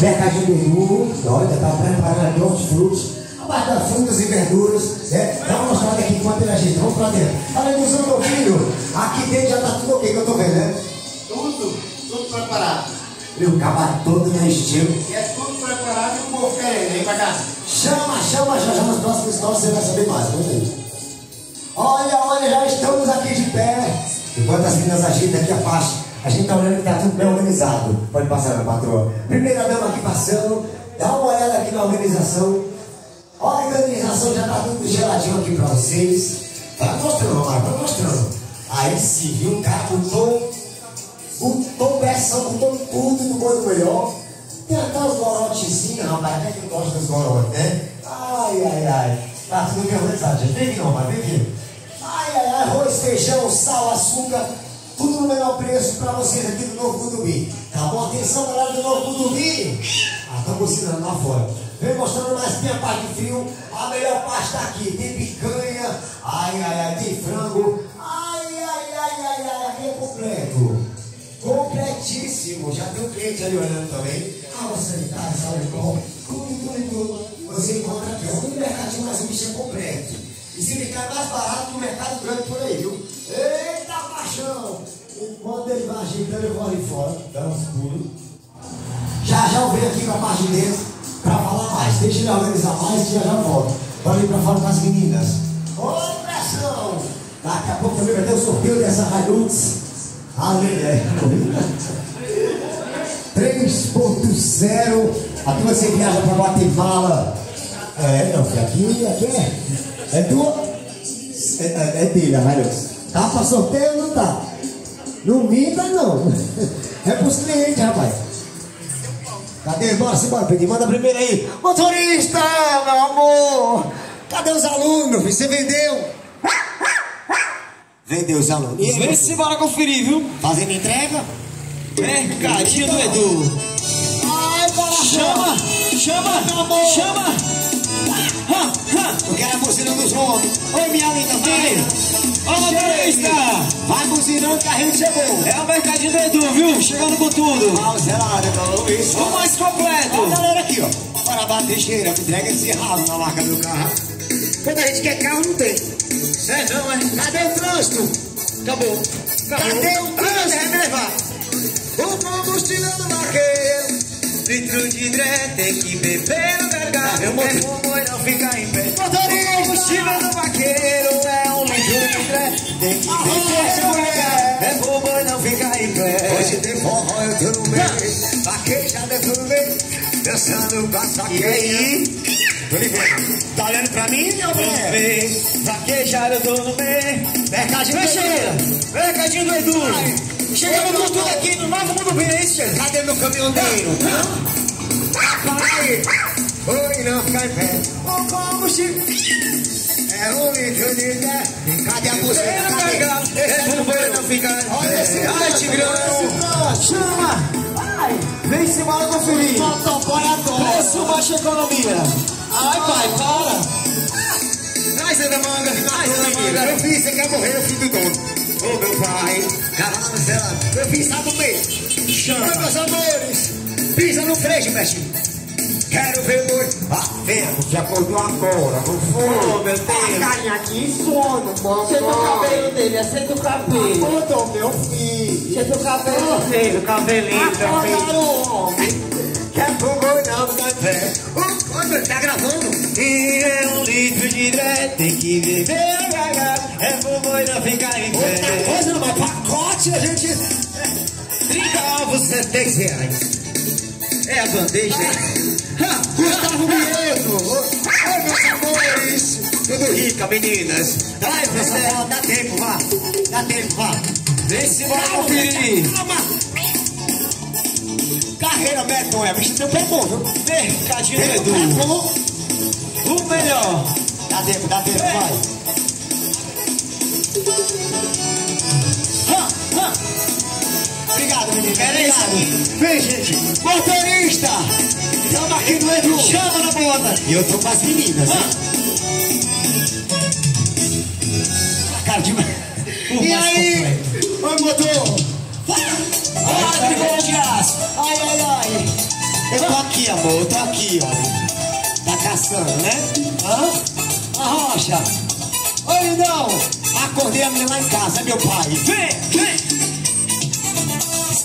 Mercadinho do Edu, olha, tá preparando aqui hortifrutos, a parte das frutas e verduras, né? Dá uma mostrada aqui enquanto ele agita, vamos pra dentro. Fala aí, meu filho, aqui dentro já tá tudo ok que eu tô vendo, né? Tudo, tudo preparado. Meu cabalo todo no estilo. E é tudo preparado e o povo querendo, vem pra cá. Chama, chama, já já nas próximas histórias você vai saber mais, vamos. Olha, olha, já estamos aqui de pé. Enquanto as meninas agitam aqui a parte, a gente tá olhando que tá tudo bem organizado. Pode passar, minha patroa. Primeira dama aqui passando, dá uma olhada aqui na organização. A organização, já tá tudo geladinho aqui pra vocês. Vai mostrando, Marco, vai mostrando. Aí sim, viu? O cara botou, botou pressão, botou tudo do bom do melhor. Tem até os gorotezinhos, rapaz, até que gosta dos gorotes, né? Ai, ai, ai. Tá tudo bem organizado, gente. Vem aqui, não, rapaz, vem aqui. Ai, ai, ai, arroz, feijão, sal, açúcar, no menor preço para vocês aqui do Novo Cudubi. Tá bom? Atenção, galera do Novo Cudubi. Ah, estão bucinando lá fora. Vem mostrando mais minha parte de frio. A melhor parte tá aqui. Tem picanha, ai, ai, ai, tem frango. Ai, ai, ai, ai, ai, aqui é completo. Completíssimo. Já tem um cliente ali olhando também. Água sanitária, saúde bom. Tudo, tudo, tudo. Você encontra aqui. Um mercadinho, mas o bicho é completo. E se ficar mais barato que o mercado grande por aí, viu? Paixão! Enquanto ele vai ajeitando, eu vou ali fora, dar uns pulos. Já já eu venho aqui pra parte de dentro pra falar mais. Deixa ele organizar mais e já já volto. Vou ali pra fora com as meninas. Ô pressão! Daqui a pouco também vai ter o sorteio dessa Hilux. É. 3.0. Aqui você viaja pra Guatemala. É, não, aqui, aqui é. É tua? É, é, é dele, a Hilux. Tá pra sorteio ou não tá? Não minta, não. É pros clientes, rapaz. Cadê? Bora, simbora, Pedrinho. Manda primeiro aí. Motorista, meu amor. Cadê os alunos? Você vendeu? Vendeu os alunos. E Vem se bora conferir, viu? fazendo entrega? Mercadinho do Edu. Ai, bora, Chama, chama, chama. Ha, ha. Eu quero a buzina dos homens. Oi, minha linda, vai. Ó, motorista. Vai buzinando, o carrinho chegou. É o Mercadinho do Edu, viu? Chegando com tudo. Zerado, então, isso. O mais Olha a completo. galera aqui, ó. Para bater cheira, entrega esse ralo na marca do carro. Quando a gente quer carro, não tem. É, não, é. Cadê o trânsito? Acabou. Cadê o trânsito? É, me levar. O combustível do vaqueiro. Litro de dré, tem que beber no gargalo. Meu motor. É não ficar em pé. Motorista. O combustível do vaqueiro tem que gargalo. É e não ficar em pé. Hoje tem forró, eu tô no meio. Vaquejada, eu tô no meio. Dançando com a E saqueira. aí? Tô. Tá olhando pra mim, meu Vamos bem? ver, vaquejar eu tô no meio. Mercadinho do Edu. mercadinho do Edu. Chegamos com tudo aqui no Novo Mundo é chefe? Cadê meu caminhoneiro? Papai! Oi, não fica em pé. Combustível é um litro de dez. Cadê a buzina? Cadê? É bom não ficar. Olha esse Ai, Tigrão. Chama. Ai, vem se embora conferir. Preço baixa economia. Ai, pai, para. Mais da manga, da Eu manga. fiz, você quer morrer, eu filho do dono. Ô meu pai, cavalo zela, eu fiz sabe o meio. Chama, meus amores, pisa no freio, mestre. Quero ver muito. Ah, vendo, já acordou agora, não foi? Oh, meu Deus. Carinha aqui, sono, mamãe. Aceita o cabelo dele, aceita o cabelo. Acordou, meu filho. Aceita o cabelo dele, o cabelinho também. Acordaram, homem. Quer fogo não, vai pé. Ô, Olha, tá gravando? E é um litro de dré, tem que beber gargalo. É fumo e não ficar em Outra pé. coisa, não, mas pacote a gente... 30 ovos, 70 reais. É a bandeja. Rica, meninas. Vai, Marcelo, dá tempo, vá. Dá tempo, vá. Vem se embora conferir. Calma. Carreira medonha, bicho, teu pé bom, viu? Mercadinho do Edu. O melhor. Dá tempo, dá tempo, vai. Ha, ha. Obrigado, menino. Obrigado. Vem, gente. Motorista. Chama aqui no Edu. Chama na bota. E eu tô com as meninas, hein? E aí? Oi, motor. Ai, aço. Ai, ai, ai. Eu tô aqui, amor, eu tô aqui, ó. Tá caçando, né? Hã? A rocha. Oi, lindão. Acordei a menina lá em casa, é meu pai. Vem, vem.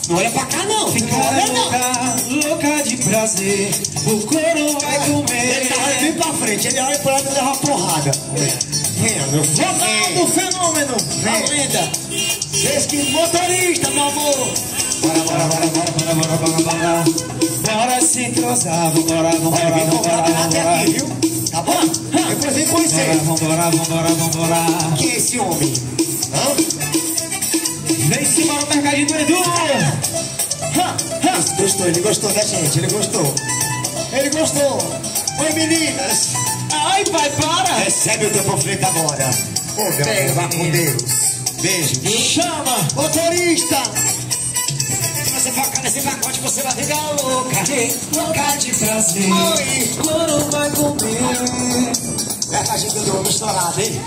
Não olha pra cá, não. Fica olhando, não. louca, louca de prazer. O couro vai Ele comer. tá olhando bem pra frente, ele olha pro lado e leva uma porrada. Filho. Ronaldo Fenômeno. A lenda. Vocês que motorista, meu amor. Bora, bora, bora, bora, bora, bora, bora, bora. Bora se entrosar, vambora, vambora, vambora, vambora. aqui, viu? Tá bom? Depois vem conhecer. Vambora, vambora, vambora. Quem é esse homem? Hã? Vem se embora o mercadinho do Edu. Gostou, ele gostou da gente, ele gostou. Ele gostou. Oi, meninas. Ai, pai, para. Recebe o teu panfleto agora. Ô, meu amor, vá com. Deus. Beijo. Chama. Motorista! Se você focar nesse pacote, você vai ficar louca. Louca de prazer. Oi! Couro vai comer. É a gente do estourado, hein?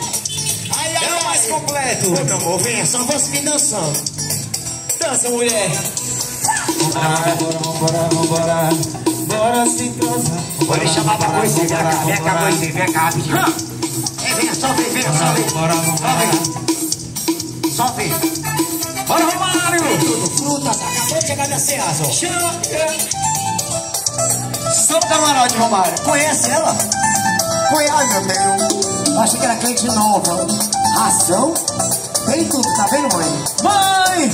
Ai, ai, É o mais ai. completo. Ô, meu amor, venha, só você me dançando. Dança, mulher. Vambora, vambora, vambora, vambora. Bora se entrosar. Vou lhe chamar pra conhecer. Vem cá, vem cá. Vem cá, rapidinho. É, vem, venha, só vem. Bora, vambora. Só vem. Bora, Romário. Tudo, frutas, acabou de chegar minha Ceasa, ó. Chama. Só camarote, Romário. Conhece ela? Conhece, meu bem. Achei que era cliente nova. Ração? Tem tudo, tá vendo, mãe? Mãe.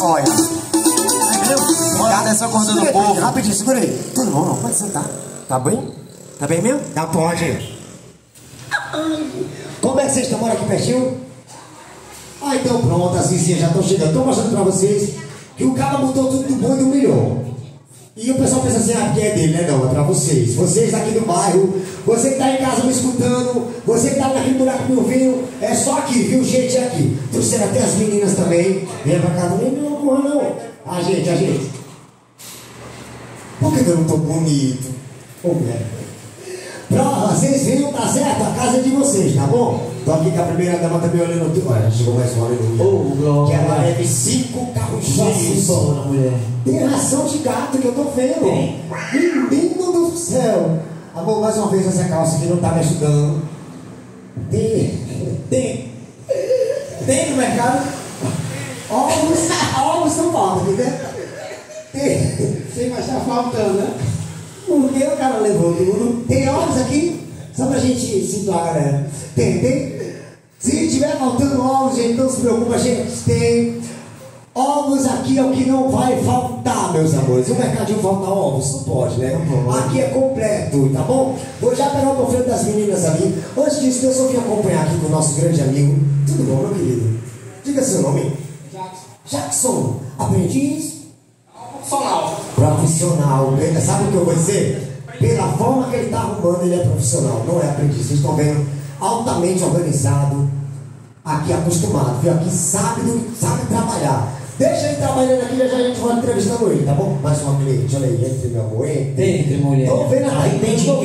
Olha. Atenção, acordando Segura o aí, povo. Rapidinho, segura aí. Tudo bom, não? Pode sentar. Tá bem? Tá bem mesmo? Tá, pode. Como é que vocês estão? Moram aqui pertinho? Ah, então pronto, as vizinhas já estão chegando. Estou mostrando pra vocês que o cara mudou tudo do bom e do melhor. E o pessoal pensa assim, ah, porque é dele, né? Não, é pra vocês. Vocês aqui do bairro, você que tá em casa me escutando, você que tá naquele buraco me ouvindo, é só aqui, viu? Gente, é aqui. Trouxeram até as meninas também. Vem pra também, não, porra, não. A gente, a gente. Por que eu não tô bonito? Ô, merda. Pra vocês venham, tá certo? A casa é de vocês, tá bom? Tô aqui com a primeira dama também olhando tudo. Olha, chegou mais uma aleluia. Glória. Que ela leve cinco carros cheios. Nossa, mulher. Tem ração de gato que eu tô vendo. Menino do céu. Amor, mais uma vez essa calça que não tá me ajudando. Tem. Tem. Tem no mercado. Ovos. Ovos não faltam, entendeu? Tem. Sim, mas tá faltando, né? Porque o cara levou tudo. Tem ovos aqui? Só pra gente situar a galera. Tem, tem. Se tiver faltando ovos, gente, não se preocupa, gente. Tem. Ovos aqui é o que não vai faltar, meus amores. O mercadinho falta ovos? Não pode, né? Aqui é completo, tá bom? Vou já pegar o panfleto das meninas ali. Antes disso, eu só vim acompanhar aqui com o nosso grande amigo. Tudo bom, meu querido? Diga seu nome. Jackson. Aprendiz? Profissional. profissional. Ele- Sabe o que eu vou dizer? Pela forma que ele está arrumando, ele é profissional, não é aprendiz. Vocês estão vendo? Altamente organizado, aqui acostumado, viu? Aqui sabe, do- sabe trabalhar. Deixa ele trabalhando aqui, já já a gente vai entrevistando ele, tá bom? Mais uma cliente, olha aí, entre meu amor, entre. Entre mulher. Tô vendo Aí tem tô vendo